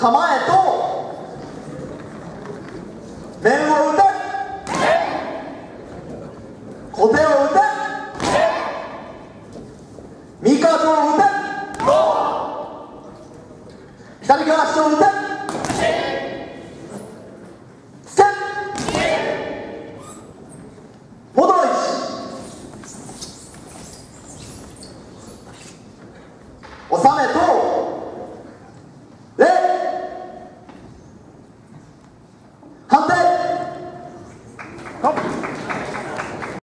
構えと面を打て。小手を打て。三角を打て。左側足を打て。Hop!